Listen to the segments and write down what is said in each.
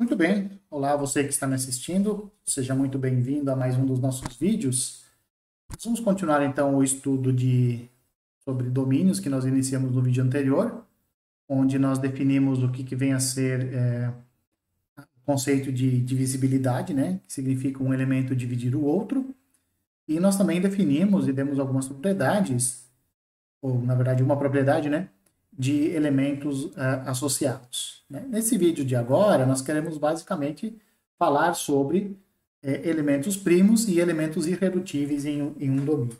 Muito bem, olá você que está me assistindo, seja muito bem-vindo a mais um dos nossos vídeos. Vamos continuar então o estudo de sobre domínios que nós iniciamos no vídeo anterior, onde nós definimos o que, que vem a ser é, o conceito de divisibilidade, né, que significa um elemento dividir o outro, e nós também definimos e demos algumas propriedades, ou na verdade uma propriedade, né, de elementos uh, associados. Né? Nesse vídeo de agora, nós queremos basicamente falar sobre eh, elementos primos e elementos irredutíveis em, em, um domínio.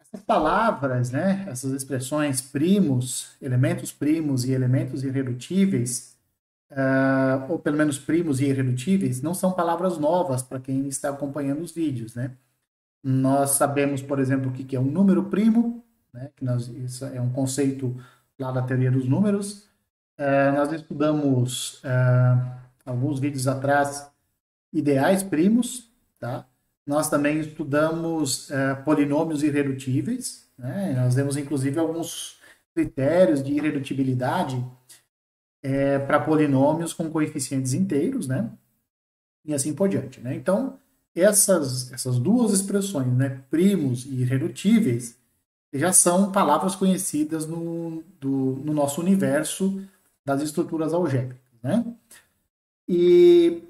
Essas palavras, né, essas expressões primos, elementos primos e elementos irredutíveis, uh, ou pelo menos primos e irredutíveis, não são palavras novas para quem está acompanhando os vídeos. Né? Nós sabemos, por exemplo, o que é um número primo, né? que nós, isso é um conceito lá da teoria dos números. É, nós estudamos é, alguns vídeos atrás ideais primos, tá? Nós também estudamos é, polinômios irredutíveis, né? Nós temos inclusive alguns critérios de irredutibilidade é, para polinômios com coeficientes inteiros, né? E assim por diante, né? Então, essas, essas duas expressões, né, primos e irredutíveis, já são palavras conhecidas no, do, no nosso universo das estruturas algébricas. Né? E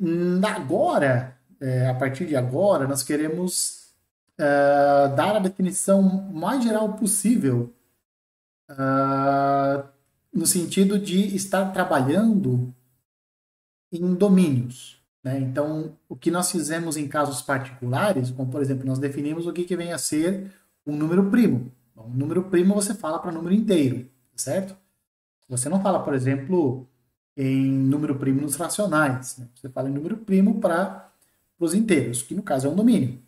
agora, é, a partir de agora, nós queremos é, dar a definição mais geral possível é, no sentido de estar trabalhando em domínios. Né? Então, o que nós fizemos em casos particulares, como por exemplo, nós definimos o que, que vem a ser um número primo. Bom, número primo você fala para número inteiro, certo? Você não fala, por exemplo, em número primo nos racionais. Né? Você fala em número primo para os inteiros, que no caso é um domínio.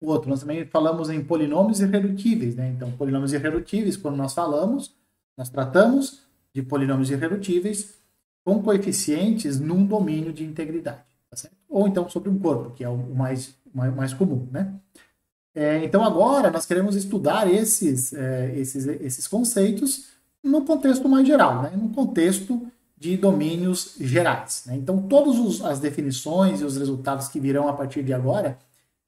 O outro, nós também falamos em polinômios irredutíveis. Né? Então, polinômios irredutíveis, quando nós falamos, nós tratamos de polinômios irredutíveis com coeficientes num domínio de integridade. Tá Ou então sobre um corpo, que é o mais, mais, mais comum. Né? É, então agora nós queremos estudar esses, é, esses, esses conceitos no contexto mais geral, né? no contexto de domínios gerais. Né? Então todas as definições e os resultados que virão a partir de agora,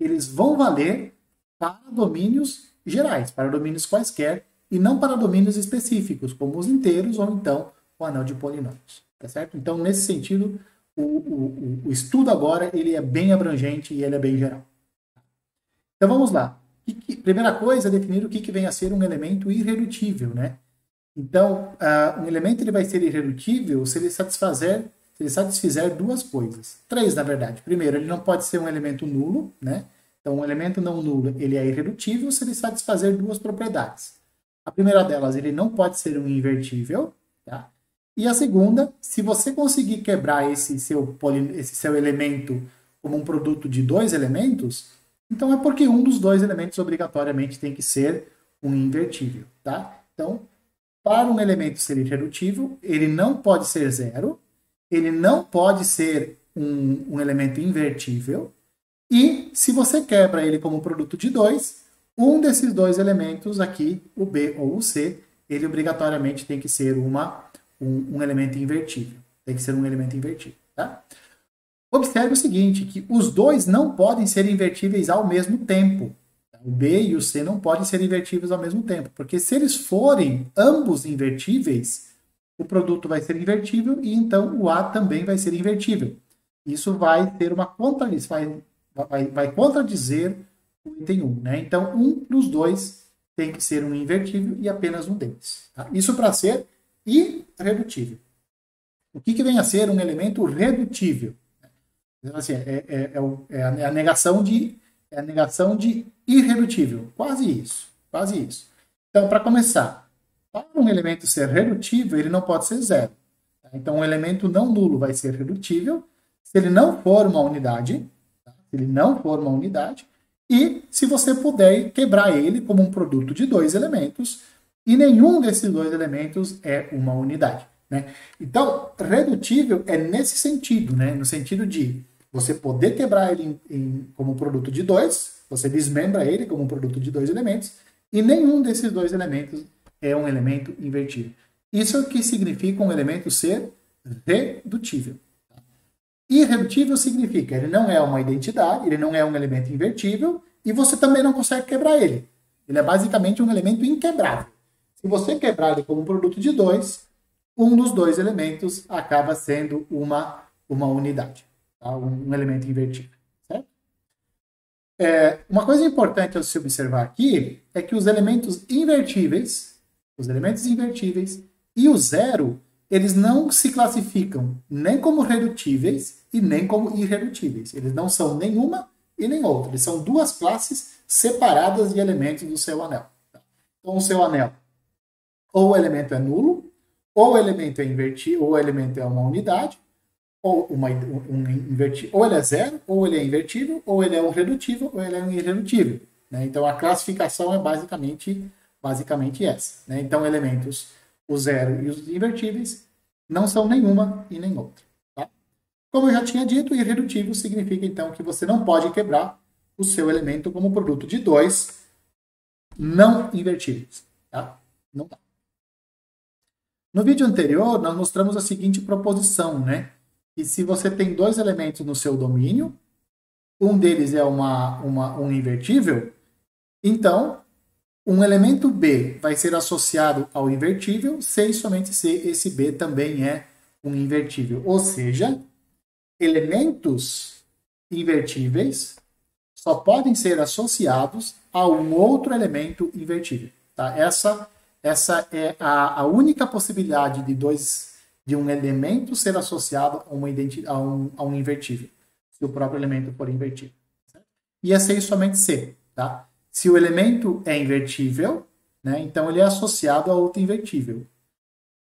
eles vão valer para domínios gerais, para domínios quaisquer, e não para domínios específicos, como os inteiros ou então o anel de polinômios. Tá certo? Então, nesse sentido, o, o, o estudo agora ele é bem abrangente e ele é bem geral. Então vamos lá. primeira coisa é definir o que, que vem a ser um elemento irredutível, né? Então, uh, um elemento ele vai ser irredutível se ele satisfazer, se ele satisfizer duas coisas. Três, na verdade. Primeiro, ele não pode ser um elemento nulo, né? Então, um elemento não nulo, ele é irredutível se ele satisfazer duas propriedades. A primeira delas, ele não pode ser um invertível, tá? E a segunda, se você conseguir quebrar esse seu, esse seu elemento como um produto de dois elementos, então é porque um dos dois elementos obrigatoriamente tem que ser um invertível, tá? Então, para um elemento ser irredutível, ele não pode ser zero, ele não pode ser um, um elemento invertível, e se você quebra ele como produto de dois, um desses dois elementos aqui, o B ou o C, ele obrigatoriamente tem que ser uma, um, um elemento invertível. Tem que ser um elemento invertível, tá? Observe o seguinte, que os dois não podem ser invertíveis ao mesmo tempo. O B e o C não podem ser invertíveis ao mesmo tempo, porque se eles forem ambos invertíveis, o produto vai ser invertível e então o A também vai ser invertível. Isso vai ter uma contradição, vai, vai, vai contradizer o item 1. Né? Então, um dos dois tem que ser um invertível e apenas um deles. Tá? Isso para ser irredutível. O que, que vem a ser um elemento redutível? Assim, é, é, é, é, a negação de é a negação de irredutível. Quase isso. Quase isso. Então, para começar, para um elemento ser redutível, ele não pode ser zero. Tá? Então, um elemento não nulo vai ser redutível se ele não for uma unidade. Tá? Se ele não for uma unidade. E se você puder quebrar ele como um produto de dois elementos, e nenhum desses dois elementos é uma unidade. Né? Então, redutível é nesse sentido, né? no sentido de você poder quebrar ele em, em, como produto de dois, você desmembra ele como produto de dois elementos, e nenhum desses dois elementos é um elemento invertível. Isso é o que significa um elemento ser redutível. Irredutível significa ele não é uma identidade, ele não é um elemento invertível e você também não consegue quebrar ele. Ele é basicamente um elemento inquebrável. Se você quebrar ele como produto de dois, um dos dois elementos acaba sendo uma, uma unidade, tá? um, um elemento. Certo? É, uma coisa importante a se observar aqui é que os elementos invertíveis, os elementos invertíveis e o zero, eles não se classificam nem como redutíveis e nem como irredutíveis. Eles não são nenhuma e nem outra. Eles são duas classes separadas de elementos do seu anel. Então, o seu anel, ou o elemento é nulo, ou o elemento é invertido, ou o elemento é uma unidade, ou uma um ou ele é zero, ou ele é invertível, ou ele é um redutível, ou ele é um irredutível. Né? Então, a classificação é basicamente, basicamente essa. Né? Então, elementos, o zero e os invertíveis, não são nenhuma e nem outra. Como eu já tinha dito, irredutível significa então que você não pode quebrar o seu elemento como produto de dois não invertíveis. Tá? Não dá. No vídeo anterior, nós mostramos a seguinte proposição, né? Que se você tem dois elementos no seu domínio, um deles é uma, uma, um invertível, então um elemento B vai ser associado ao invertível se e somente se esse B também é um invertível. Ou seja, elementos invertíveis só podem ser associados a um outro elemento invertível. Tá? Essa, essa é a, a única possibilidade de dois de um elemento ser associado a, uma a, um, a um invertível, se o próprio elemento for invertível. Certo? E é C somente C. Tá? Se o elemento é invertível, né, então ele é associado a outro invertível.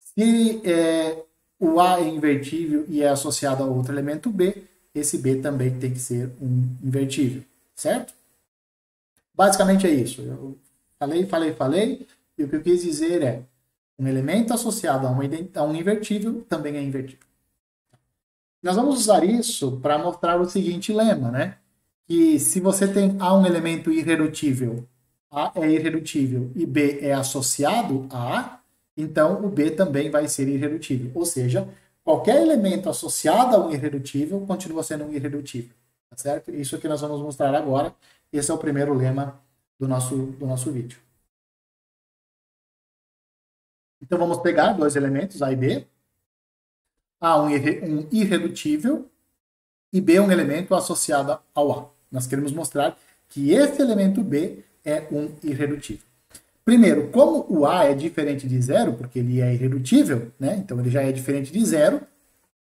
Se é, o A é invertível e é associado a outro elemento B, esse B também tem que ser um invertível, certo? Basicamente é isso. Eu falei, falei, falei, e o que eu quis dizer é um elemento associado a, uma, a um invertível também é invertível. Nós vamos usar isso para mostrar o seguinte lema, né? Que se você tem A um elemento irredutível, A é irredutível e B é associado a A, então o B também vai ser irredutível. Ou seja, qualquer elemento associado a um irredutível continua sendo um irredutível. Tá certo? Isso que nós vamos mostrar agora. Esse é o primeiro lema do nosso, do nosso vídeo. Então vamos pegar dois elementos, A e B. A um, um irredutível e B um elemento associado ao A. Nós queremos mostrar que esse elemento B é um irredutível. Primeiro, como o A é diferente de zero, porque ele é irredutível, né? então ele já é diferente de zero,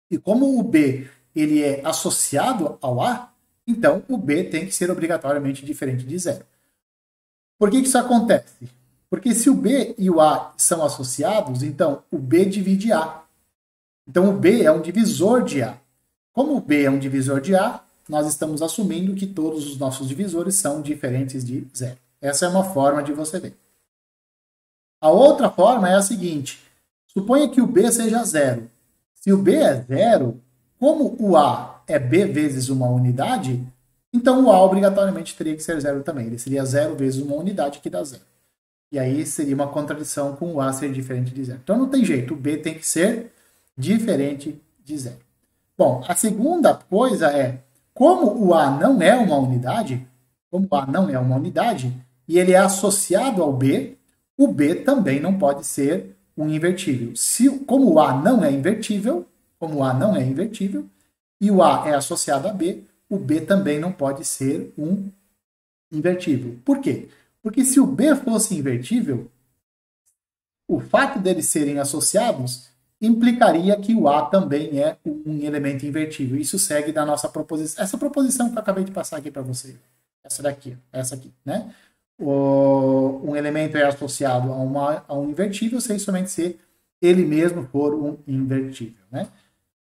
e como o B ele é associado ao A, então o B tem que ser obrigatoriamente diferente de zero. Por que, que isso acontece? Porque se o B e o A são associados, então o B divide A. Então o B é um divisor de A. Como o B é um divisor de A, nós estamos assumindo que todos os nossos divisores são diferentes de zero. Essa é uma forma de você ver. A outra forma é a seguinte: suponha que o B seja zero. Se o B é zero, como o A é B vezes uma unidade, então o A obrigatoriamente teria que ser zero também. Ele seria zero vezes uma unidade que dá zero. E aí seria uma contradição com o A ser diferente de zero. Então não tem jeito, o B tem que ser diferente de zero. Bom, a segunda coisa é, como o A não é uma unidade, como o A não é uma unidade, e ele é associado ao B, o B também não pode ser um invertível. Se, como o A não é invertível, como o A não é invertível, e o A é associado a B, o B também não pode ser um invertível. Por quê? Porque se o B fosse invertível, o fato deles serem associados implicaria que o A também é um elemento invertível. Isso segue da nossa proposição. Essa proposição que eu acabei de passar aqui para você. Essa daqui, essa aqui, né? o, um elemento é associado a, uma, a um invertível sem somente ser ele mesmo for um invertível. Né?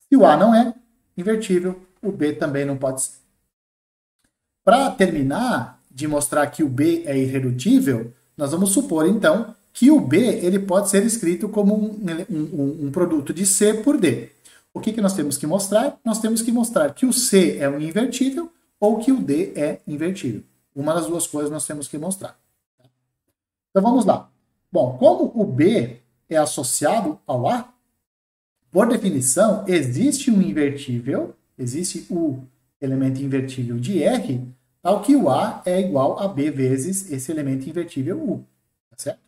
Se o A não é invertível, o B também não pode ser. Para terminar de mostrar que o B é irredutível, nós vamos supor então que o B ele pode ser escrito como um, um, um produto de C por D. O que, que nós temos que mostrar? Nós temos que mostrar que o C é um invertível ou que o D é invertível. Uma das duas coisas nós temos que mostrar. Então vamos lá. Bom, como o B é associado ao A, por definição, existe um invertível, existe o elemento invertível de R, tal que o A é igual a B vezes esse elemento invertível U. Tá certo?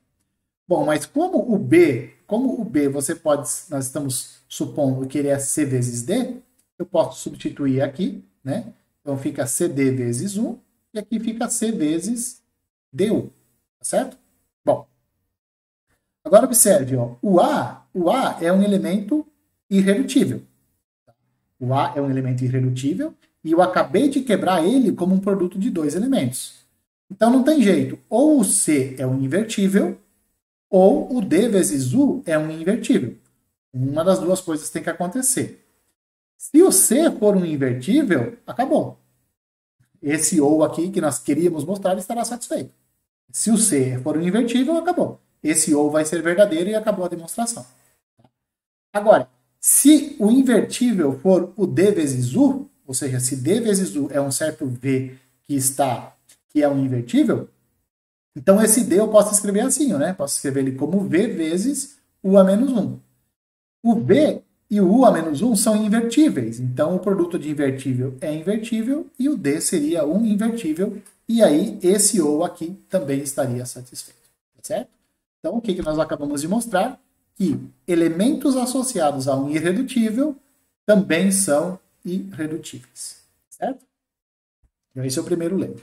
Bom, mas como o B, como o B você pode, nós estamos supondo que ele é C vezes D, eu posso substituir aqui, né? Então fica CD vezes 1 e aqui fica C vezes DU, tá certo? Bom, agora observe, ó, o A, o A é um elemento irredutível. O A é um elemento irredutível e eu acabei de quebrar ele como um produto de dois elementos. Então não tem jeito. Ou o C é um invertível, ou o D vezes U é um invertível. Uma das duas coisas tem que acontecer. Se o C for um invertível, acabou. Esse ou aqui que nós queríamos mostrar estará satisfeito. Se o C for um invertível, acabou. Esse ou vai ser verdadeiro e acabou a demonstração. Agora, se o invertível for o D vezes U, ou seja, se D vezes U é um certo V que está, que é um invertível, então esse D eu posso escrever assim, né? Posso escrever ele como V vezes U a menos 1. O V e o U a menos 1 são invertíveis, então o produto de invertível é invertível e o D seria um invertível, e aí esse ou aqui também estaria satisfeito, tá certo? Então o que, que nós acabamos de mostrar? que elementos associados a um irredutível também são irredutíveis. Certo? Então, esse é o primeiro lema.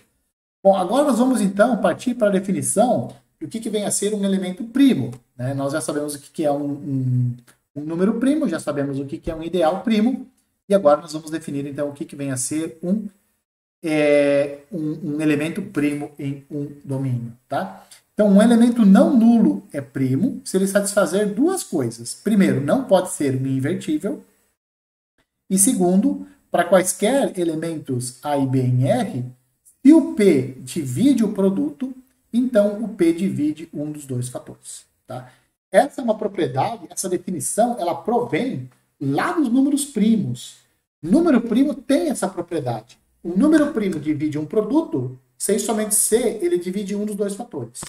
Bom, agora nós vamos então partir para a definição do que, que vem a ser um elemento primo. Né? Nós já sabemos o que, que é um, um, um, número primo, já sabemos o que, que é um ideal primo, e agora nós vamos definir então o que, que vem a ser um, é, um, um elemento primo em um domínio. Tá? Então, um elemento não nulo é primo se ele satisfazer duas coisas. Primeiro, não pode ser um invertível. E segundo, para quaisquer elementos A e B em R, se o P divide o produto, então o P divide um dos dois fatores. Tá? Essa é uma propriedade, essa definição, ela provém lá dos números primos. Número primo tem essa propriedade. O número primo divide um produto, se somente C, ele divide um dos dois fatores.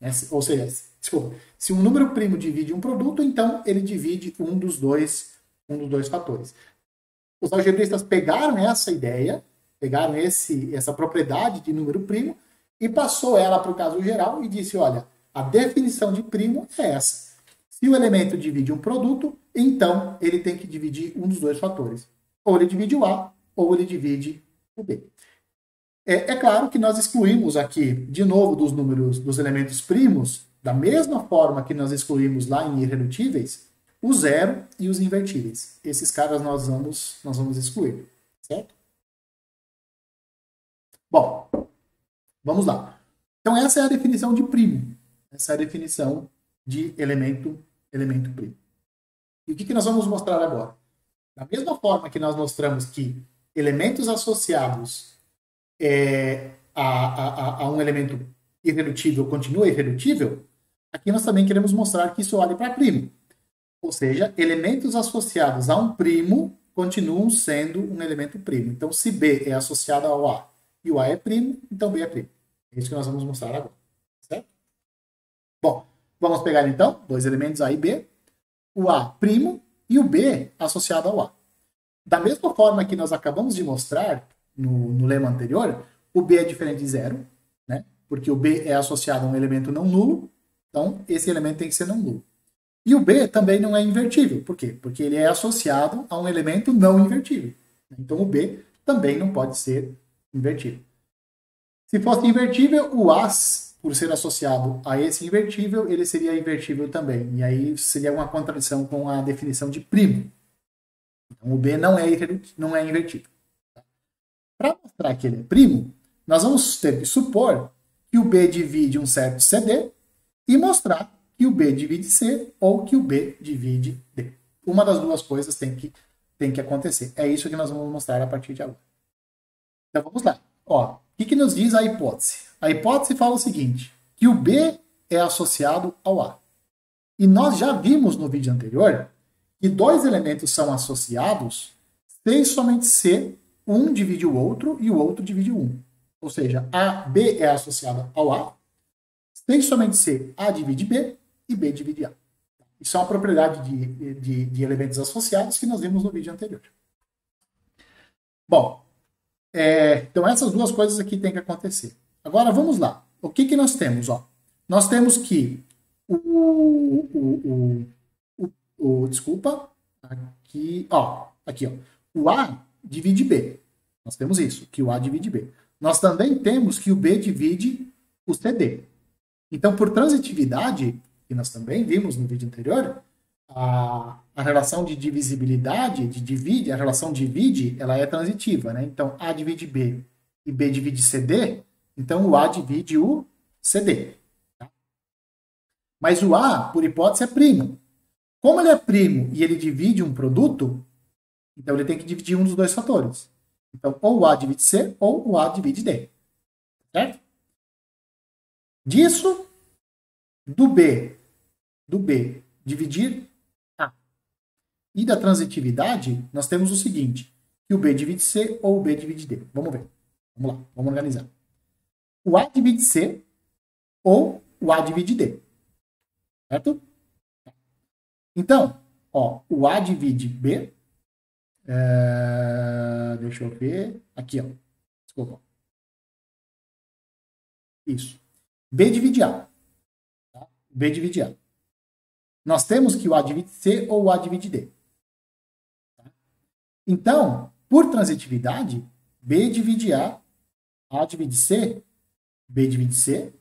Né? Ou seja, desculpa, se um número primo divide um produto, então ele divide um dos dois, um dos dois fatores. Os algebristas pegaram essa ideia, pegaram esse, essa propriedade de número primo e passou ela para o caso geral e disse, olha, a definição de primo é essa. Se o elemento divide um produto, então ele tem que dividir um dos dois fatores. Ou ele divide o A, ou ele divide o B. É, é claro que nós excluímos aqui, de novo, dos números dos elementos primos, da mesma forma que nós excluímos lá em irredutíveis, o zero e os invertíveis. Esses caras nós vamos, nós vamos excluir, certo? Bom, vamos lá. Então essa é a definição de primo. Essa é a definição de elemento, elemento primo. E o que, que nós vamos mostrar agora? Da mesma forma que nós mostramos que elementos associados é, a, a, a, um elemento irredutível continua irredutível, aqui nós também queremos mostrar que isso vale para primo. Ou seja, elementos associados a um primo continuam sendo um elemento primo. Então, se B é associado ao A e o A é primo, então B é primo. É isso que nós vamos mostrar agora. Certo? Bom, vamos pegar então dois elementos A e B, o A primo e o B associado ao A. Da mesma forma que nós acabamos de mostrar, no, no lema anterior, o B é diferente de zero, né? Porque o B é associado a um elemento não nulo, então esse elemento tem que ser não nulo. E o B também não é invertível. Por quê? Porque ele é associado a um elemento não invertível. Então o B também não pode ser invertível. Se fosse invertível, o A, por ser associado a esse invertível, ele seria invertível também. E aí seria uma contradição com a definição de primo. Então o B não é, não é invertível. Para mostrar que ele é primo, nós vamos ter que supor que o B divide um certo CD e mostrar que o B divide C ou que o B divide D. Uma das duas coisas tem que, tem que acontecer. É isso que nós vamos mostrar a partir de agora. Então vamos lá. Ó, o que, que nos diz a hipótese? A hipótese fala o seguinte, que o B é associado ao A. E nós já vimos no vídeo anterior que dois elementos são associados se somente C um divide o outro e o outro divide o um. Ou seja, A, B é associada ao A, tem somente C, A divide B e B divide A. Isso é uma propriedade de, de, de elementos associados que nós vimos no vídeo anterior. Bom, é, então essas duas coisas aqui tem que acontecer. Agora vamos lá. O que, que nós temos? Ó? Nós temos que o, o, o, o, o desculpa, aqui, ó, aqui, ó, o A divide B. Nós temos isso, que o A divide B. Nós também temos que o B divide o CD. Então, por transitividade, que nós também vimos no vídeo anterior, a, a relação de divisibilidade, de divide, a relação divide, ela é transitiva, né? Então, A divide B e B divide CD, então o A divide o CD. Tá? Mas o A, por hipótese, é primo. Como ele é primo e ele divide um produto, então ele tem que dividir um dos dois fatores. Então, ou o A divide C ou o A divide D. Certo? Disso, do B, do B dividir A e da transitividade, nós temos o seguinte, que o B divide C ou o B divide D. Vamos ver. Vamos lá, vamos organizar. O A divide C ou o A divide D. Certo? Então, ó, o A divide B. É, deixa eu ver. Aqui, ó. Desculpa. Isso. B divide A. Tá? B divide A. Nós temos que o A divide C ou o A divide D. Então, por transitividade, B divide A, A divide C, B divide C,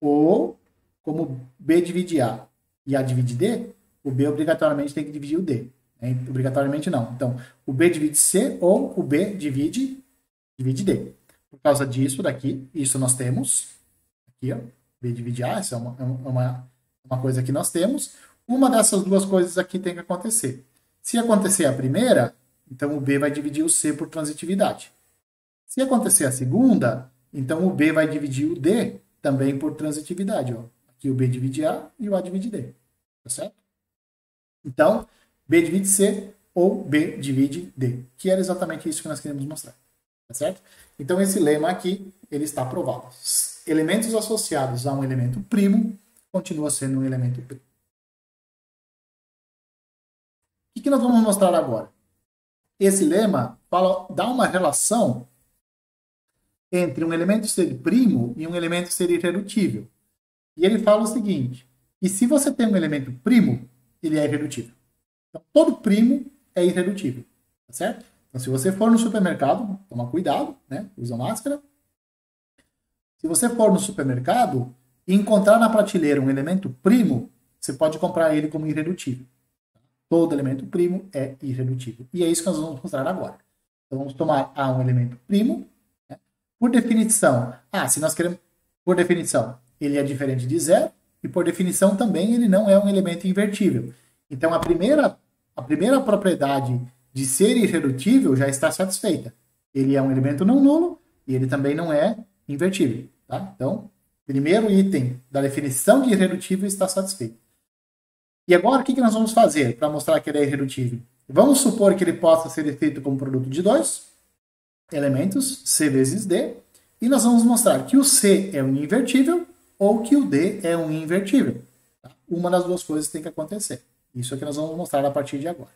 ou como B divide A e A divide D, o B obrigatoriamente tem que dividir o D. Né? Obrigatoriamente não. Então, o B divide C ou o B divide, divide D. Por causa disso daqui, isso nós temos aqui, ó, B divide A, essa é uma, é uma, uma coisa que nós temos. Uma dessas duas coisas aqui tem que acontecer. Se acontecer a primeira, então o B vai dividir o C por transitividade. Se acontecer a segunda, então o B vai dividir o D também por transitividade. Ó. Aqui o B divide A e o A divide D. Tá certo? Então, B divide C ou B divide D, que era exatamente isso que nós queríamos mostrar. Tá certo? Então, esse lema aqui, ele está provado elementos associados a um elemento primo continua sendo um elemento primo. O que, nós vamos mostrar agora? Esse lema fala, dá uma relação entre um elemento ser primo e um elemento ser irredutível. E ele fala o seguinte: e se você tem um elemento primo, ele é irredutível. Então, todo primo é irredutível, tá certo? Então, se você for no supermercado, toma cuidado, né? Usa máscara. Se você for no supermercado encontrar na prateleira um elemento primo, você pode comprar ele como irredutível. Todo elemento primo é irredutível. E é isso que nós vamos mostrar agora. Então vamos tomar A um elemento primo. Né? Por definição, ah, se nós queremos, por definição, ele é diferente de zero e por definição também ele não é um elemento invertível. Então a primeira, a primeira propriedade de ser irredutível já está satisfeita. Ele é um elemento não nulo e ele também não é invertível. Tá? Então, primeiro item da definição de irredutível está satisfeito. E agora, o que, nós vamos fazer para mostrar que ele é irredutível? Vamos supor que ele possa ser escrito como produto de dois elementos, C vezes D, e nós vamos mostrar que o C é um invertível ou que o D é um invertível. Tá? Uma das duas coisas tem que acontecer. Isso é que nós vamos mostrar a partir de agora.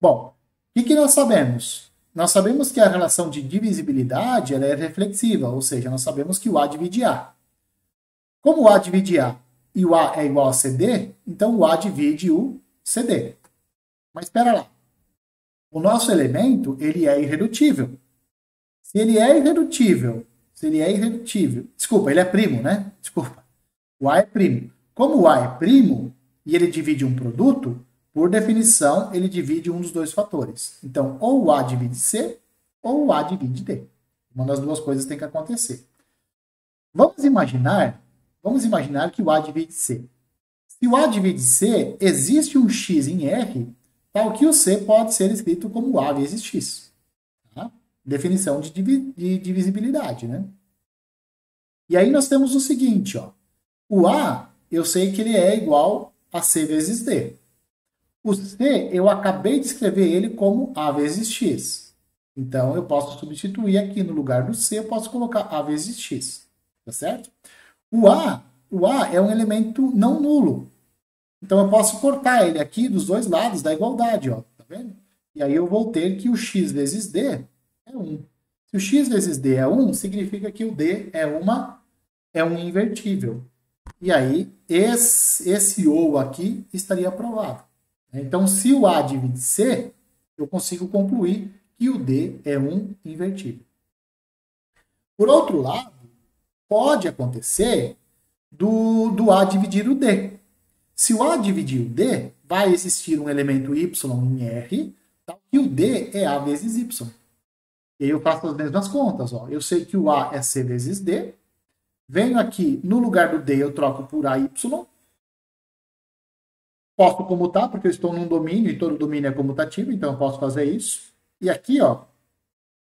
Bom, o que, nós sabemos? Nós sabemos que a relação de divisibilidade é reflexiva, ou seja, nós sabemos que o A divide A. Como o A divide A e o A é igual a CD, então o A divide o CD. Mas espera lá. O nosso elemento, ele é irredutível. Se ele é irredutível, se ele é irredutível, desculpa, ele é primo, né? Desculpa. O A é primo. Como o A é primo e ele divide um produto, por definição, ele divide um dos dois fatores. Então, ou o A divide C, ou o A divide D. Uma das duas coisas tem que acontecer. Vamos imaginar, vamos imaginar que o A divide C. Se o A divide C, existe um X em R, tal que o C pode ser escrito como A vezes X. Tá? Definição de, divi de divisibilidade, né? E aí nós temos o seguinte, ó. O A, eu sei que ele é igual a C vezes D. O C, eu acabei de escrever ele como A vezes X. Então, eu posso substituir aqui no lugar do C, eu posso colocar A vezes X. Tá certo? O A, o A é um elemento não nulo. Então, eu posso cortar ele aqui dos dois lados da igualdade, ó. Tá vendo? E aí eu vou ter que o x vezes d é 1. Se o x vezes d é 1, significa que o d é, uma, é um invertível. E aí, esse, esse ou aqui estaria provado. Então, se o A divide C, eu consigo concluir que o D é um invertível. Por outro lado, pode acontecer do, do A dividir o D. Se o A dividir o D, vai existir um elemento Y em R, tá? e o D é A vezes Y. E aí eu faço as mesmas contas. Ó. Eu sei que o A é C vezes D. Venho aqui, no lugar do D, eu troco por AY. Posso comutar, porque eu estou num domínio, e todo domínio é comutativo, então eu posso fazer isso. E aqui, ó,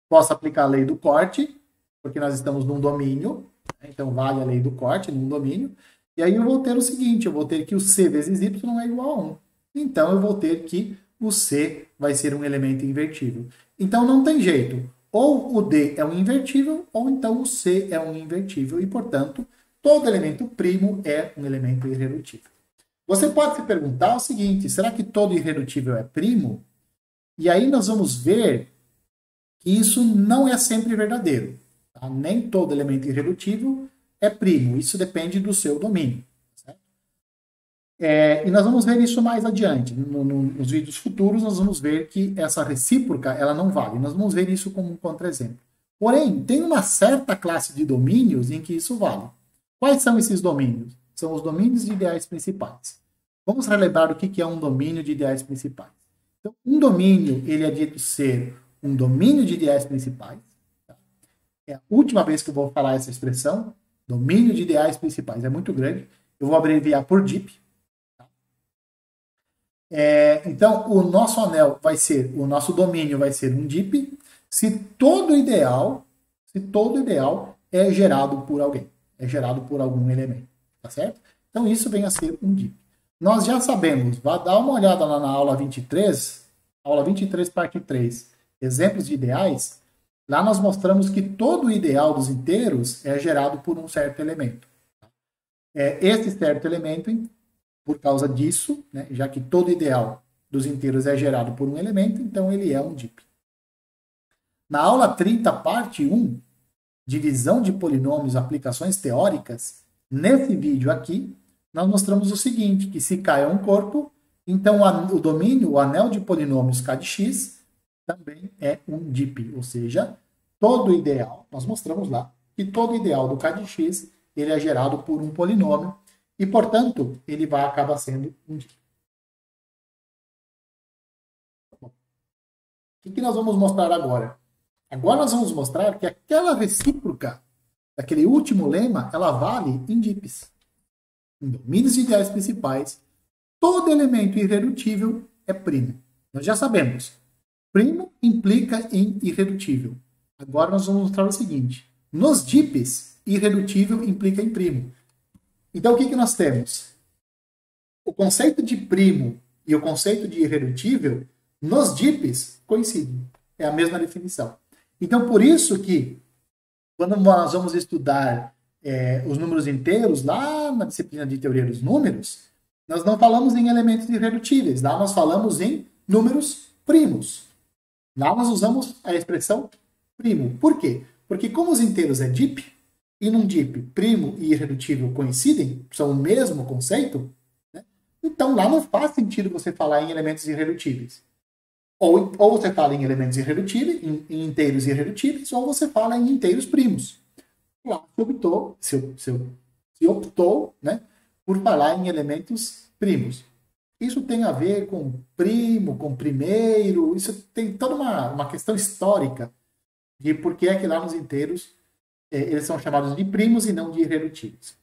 posso aplicar a lei do corte, porque nós estamos num domínio? Então vale a lei do corte num domínio. E aí eu vou ter o seguinte, eu vou ter que o C vezes Y é igual a 1. Então eu vou ter que o C vai ser um elemento invertível. Então não tem jeito. Ou o D é um invertível, ou então o C é um invertível. E, portanto, todo elemento primo é um elemento irredutível. Você pode se perguntar o seguinte: será que todo irredutível é primo? E aí nós vamos ver que isso não é sempre verdadeiro. Tá? Nem todo elemento irredutível é primo. Isso depende do seu domínio. É, e nós vamos ver isso mais adiante. No, no, nos vídeos futuros, nós vamos ver que essa recíproca ela não vale. Nós vamos ver isso como um contra-exemplo. Porém, tem uma certa classe de domínios em que isso vale. Quais são esses domínios? São os domínios de ideais principais. Vamos relembrar o que é um domínio de ideais principais. Então, um domínio ele é dito ser um domínio de ideais principais. É a última vez que eu vou falar essa expressão. Domínio de ideais principais é muito grande. Eu vou abreviar por DIP. Tá? É, então, o nosso anel vai ser, o nosso domínio vai ser um DIP se todo ideal, se todo ideal é gerado por alguém, é gerado por algum elemento, tá certo? Então, isso vem a ser um DIP. Nós já sabemos, vá dar uma olhada lá na aula 23, aula 23, parte 3, exemplos de ideais. Lá nós mostramos que todo o ideal dos inteiros é gerado por um certo elemento. É, esse certo elemento, por causa disso, né, já que todo ideal dos inteiros é gerado por um elemento, então ele é um DIP. Na aula 30, parte 1, divisão de polinômios, aplicações teóricas, nesse vídeo aqui, nós mostramos o seguinte, que se K é um corpo, então o domínio, o anel de polinômios K de x, também é um DIP, ou seja, todo ideal, nós mostramos lá, que todo ideal do K de x, ele é gerado por um polinômio, e, portanto, ele vai acabar sendo um DIP. O que, que nós vamos mostrar agora? Agora nós vamos mostrar que aquela recíproca daquele último lema, ela vale em DIPs em domínios ideais principais, todo elemento irredutível é primo. Nós já sabemos. Primo implica em irredutível. Agora nós vamos mostrar o seguinte. Nos DIPs, irredutível implica em primo. Então o que, que nós temos? O conceito de primo e o conceito de irredutível, nos DIPs, coincidem. É a mesma definição. Então por isso que, quando nós vamos estudar é, os números inteiros, lá na disciplina de teoria dos números, nós não falamos em elementos irredutíveis, lá nós falamos em números primos. Lá nós usamos a expressão primo. Por quê? Porque como os inteiros é DIP, e num DIP primo e irredutível coincidem, são o mesmo conceito, né? então lá não faz sentido você falar em elementos irredutíveis. Ou, ou você fala em elementos irredutíveis, em, em inteiros irredutíveis, ou você fala em inteiros primos lá se optou, se, se, se optou né, por falar em elementos primos. Isso tem a ver com primo, com primeiro, isso tem toda uma, uma questão histórica de por que é que lá nos inteiros é, eles são chamados de primos e não de irredutíveis.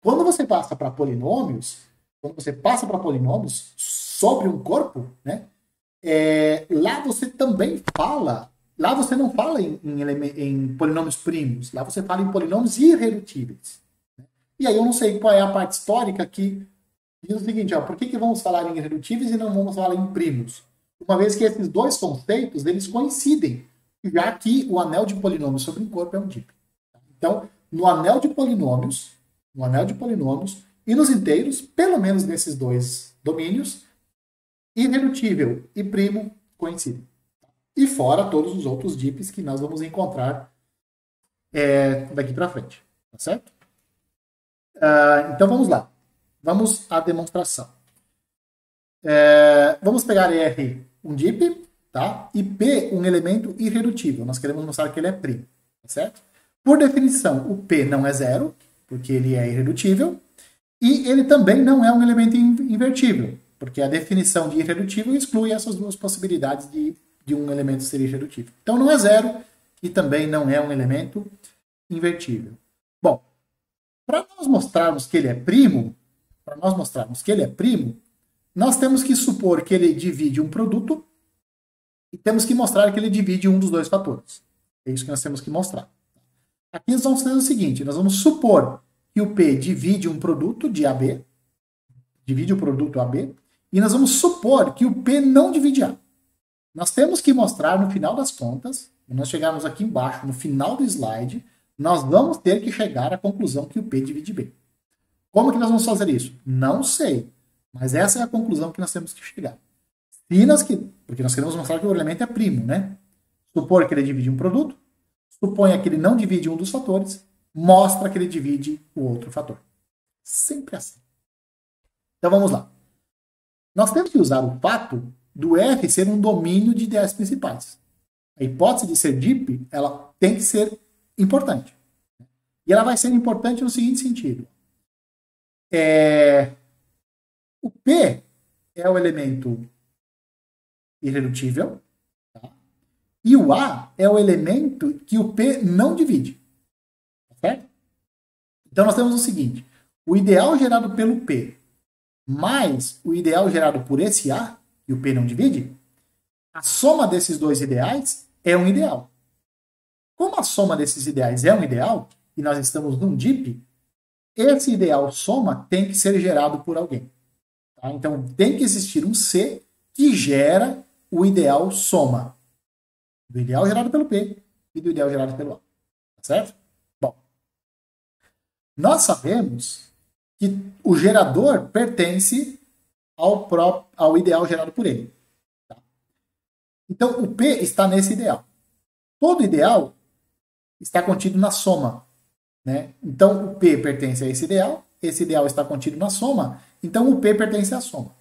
Quando você passa para polinômios, quando você passa para polinômios sobre um corpo, né, é, lá você também fala Lá você não fala em, em, em, polinômios primos, lá você fala em polinômios irredutíveis. Né? E aí eu não sei qual é a parte histórica que diz o seguinte, ó, por que, que vamos falar em irredutíveis e não vamos falar em primos? Uma vez que esses dois conceitos, eles coincidem, já que o anel de polinômios sobre um corpo é um DIP. Então, no anel de polinômios, no anel de polinômios e nos inteiros, pelo menos nesses dois domínios, irredutível e primo coincidem. E fora todos os outros dips que nós vamos encontrar é, daqui para frente. Tá certo? Uh, então vamos lá. Vamos à demonstração. É, vamos pegar R um dip, tá? E P um elemento irredutível. Nós queremos mostrar que ele é primo, tá certo? Por definição, o P não é zero, porque ele é irredutível, e ele também não é um elemento invertível, porque a definição de irredutível exclui essas duas possibilidades de, de um elemento ser irredutível. Então não é zero e também não é um elemento invertível. Bom, para nós mostrarmos que ele é primo, para nós mostrarmos que ele é primo, nós temos que supor que ele divide um produto e temos que mostrar que ele divide um dos dois fatores. É isso que nós temos que mostrar. Aqui nós vamos fazer o seguinte, nós vamos supor que o P divide um produto de AB, divide o produto AB, e nós vamos supor que o P não divide A. Nós temos que mostrar no final das contas, e nós chegarmos aqui embaixo, no final do slide, nós vamos ter que chegar à conclusão que o P divide B. Como que nós vamos fazer isso? Não sei. Mas essa é a conclusão que nós temos que chegar. Se nós que, porque nós queremos mostrar que o elemento é primo, né? Supor que ele divide um produto, suponha que ele não divide um dos fatores, mostra que ele divide o outro fator. Sempre assim. Então vamos lá. Nós temos que usar o fato do F ser um domínio de ideias principais. A hipótese de ser DIP, ela tem que ser importante. E ela vai ser importante no seguinte sentido. É, o P é o elemento irredutível, tá? e o A é o elemento que o P não divide. Tá certo? Então nós temos o seguinte: o ideal gerado pelo P mais o ideal gerado por esse A, e o P não divide, a soma desses dois ideais é um ideal. Como a soma desses ideais é um ideal, e nós estamos num DIP, esse ideal soma tem que ser gerado por alguém. Tá? Então, tem que existir um C que gera o ideal soma. Do ideal gerado pelo P e do ideal gerado pelo A. Tá certo? Bom, nós sabemos que o gerador pertence ao, próprio, ao ideal gerado por ele. Tá? Então, o P está nesse ideal. Todo ideal está contido na soma. Né? Então, o P pertence a esse ideal, esse ideal está contido na soma, então o P pertence à soma.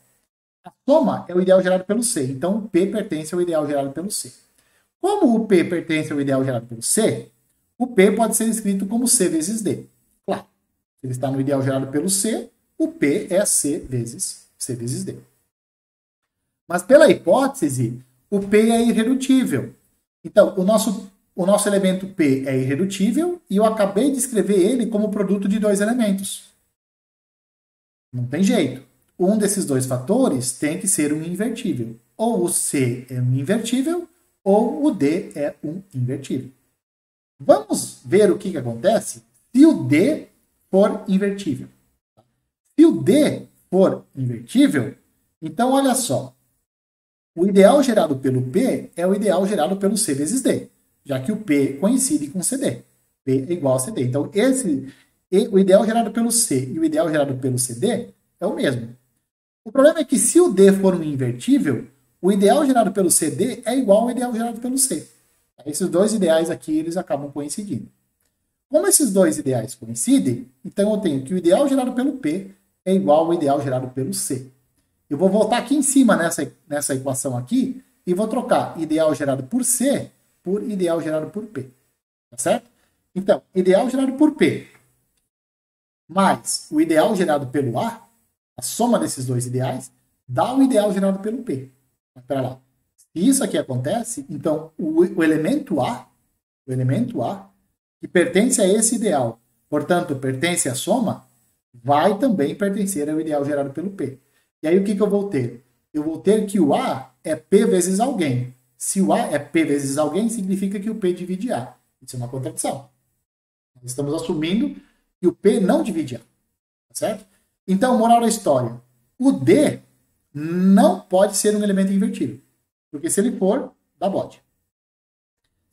A soma é o ideal gerado pelo C, então o P pertence ao ideal gerado pelo C. Como o P pertence ao ideal gerado pelo C, o P pode ser escrito como C vezes D. Claro, se ele está no ideal gerado pelo C, o P é C vezes C vezes D. Mas pela hipótese, o P é irredutível. Então, o nosso, o nosso elemento P é irredutível e eu acabei de escrever ele como produto de dois elementos. Não tem jeito. Um desses dois fatores tem que ser um invertível. Ou o C é um invertível, ou o D é um invertível. Vamos ver o que, que acontece se o D for invertível. Se o D for invertível, então olha só. O ideal gerado pelo P é o ideal gerado pelo C vezes D, já que o P coincide com CD. P é igual a CD. Então, esse o ideal gerado pelo C e o ideal gerado pelo CD é o mesmo. O problema é que se o D for um invertível, o ideal gerado pelo CD é igual ao ideal gerado pelo C. Esses dois ideais aqui eles acabam coincidindo. Como esses dois ideais coincidem, então eu tenho que o ideal gerado pelo P é igual ao ideal gerado pelo C. Eu vou voltar aqui em cima nessa, nessa equação aqui e vou trocar ideal gerado por C por ideal gerado por P. Tá certo? Então, ideal gerado por P mais o ideal gerado pelo A, a soma desses dois ideais, dá o ideal gerado pelo P. Espera lá. Se isso aqui acontece, então o, o elemento A, o elemento A, que pertence a esse ideal, portanto, pertence à soma, vai também pertencer ao ideal gerado pelo P. E aí o que, que eu vou ter? Eu vou ter que o A é P vezes alguém. Se o A é P vezes alguém, significa que o P divide A. Isso é uma contradição. Estamos assumindo e o P não divide A. Tá certo? Então, moral da história. O D não pode ser um elemento invertível. Porque se ele for, dá bode.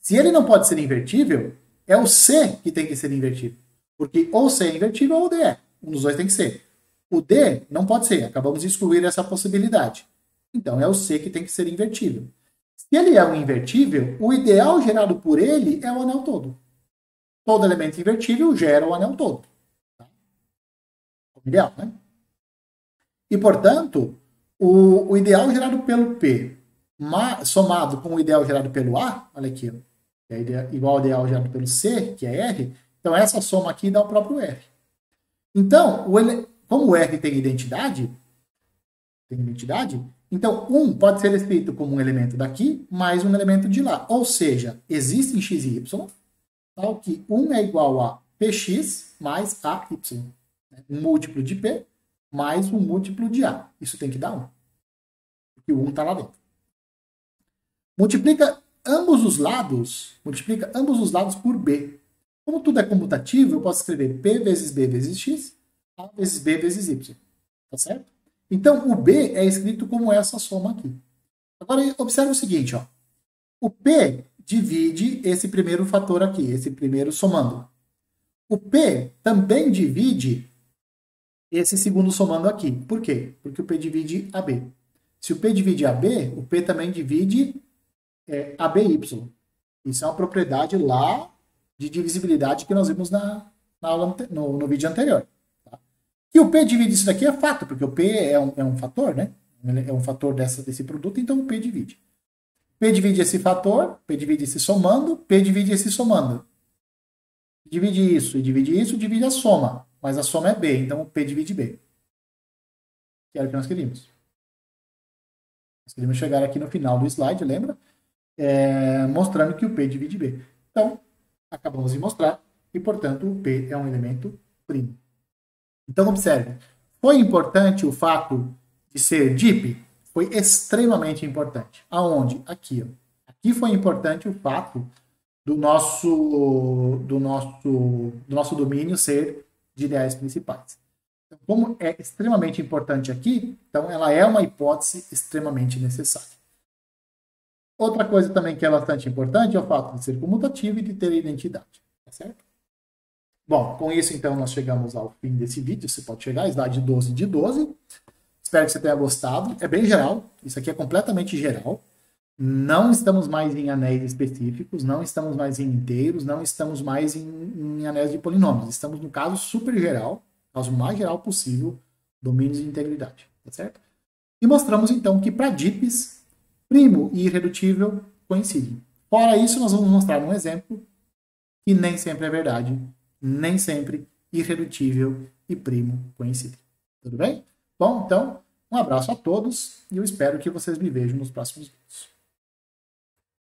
Se ele não pode ser invertível, é o C que tem que ser invertível. Porque ou C é invertível ou D é. Um dos dois tem que ser. O D não pode ser. Acabamos de excluir essa possibilidade. Então é o C que tem que ser invertível. Se ele é um invertível, o ideal gerado por ele é o anel todo. Todo elemento invertível gera o anel todo. Ideal, né? E, portanto, o, o ideal gerado pelo P somado com o ideal gerado pelo A, olha aqui, é igual ao ideal gerado pelo C, que é R, então essa soma aqui dá o próprio R. Então, o ele, como o R tem identidade, tem identidade, então 1 pode ser escrito como um elemento daqui mais um elemento de lá. Ou seja, existe em x e y, tal que 1 é igual a px mais AY. Né? Um múltiplo de P mais um múltiplo de A. Isso tem que dar 1. Porque o 1 está lá dentro. Multiplica ambos os lados, multiplica ambos os lados por B. Como tudo é comutativo, eu posso escrever P vezes B vezes X, A vezes B vezes Y. Tá certo? Então, o B é escrito como essa soma aqui. Agora, observe o seguinte, ó. O P divide esse primeiro fator aqui, esse primeiro somando. O P também divide esse segundo somando aqui. Por quê? Porque o P divide AB. Se o P divide AB, o P também divide é, ABY. Isso é uma propriedade lá de divisibilidade que nós vimos na, na aula, no, no vídeo anterior. E o P divide isso daqui é fato, porque o P é um, é um fator, né? É um fator dessa, desse produto, então o P divide. P divide esse fator, P divide esse somando, P divide esse somando. Divide isso e divide isso, divide a soma. Mas a soma é B, então o P divide B. Que era o que nós queríamos. Nós queríamos chegar aqui no final do slide, lembra? É, mostrando que o P divide B. Então, acabamos de mostrar, e portanto o P é um elemento primo. Então, observe. Foi importante o fato de ser DIP? foi extremamente importante. Aonde? Aqui. Ó. Aqui foi importante o fato do nosso, do nosso, do nosso domínio ser de ideais principais. Então, como é extremamente importante aqui, então ela é uma hipótese extremamente necessária. Outra coisa também que é bastante importante é o fato de ser comutativo e de ter identidade. Tá certo? Bom, com isso então nós chegamos ao fim desse vídeo. Você pode chegar, slide 12 de 12. Espero que você tenha gostado. É bem geral. Isso aqui é completamente geral. Não estamos mais em anéis específicos, não estamos mais em inteiros, não estamos mais em, em anéis de polinômios. Estamos no caso super geral, caso mais geral possível, domínios de integridade, tá certo? E mostramos então que para DIPs, primo e irredutível coincidem. Fora isso, nós vamos mostrar um exemplo que nem sempre é verdade, nem sempre irredutível e primo coincidem. Tudo bem? Bom, então, um abraço a todos e eu espero que vocês me vejam nos próximos vídeos.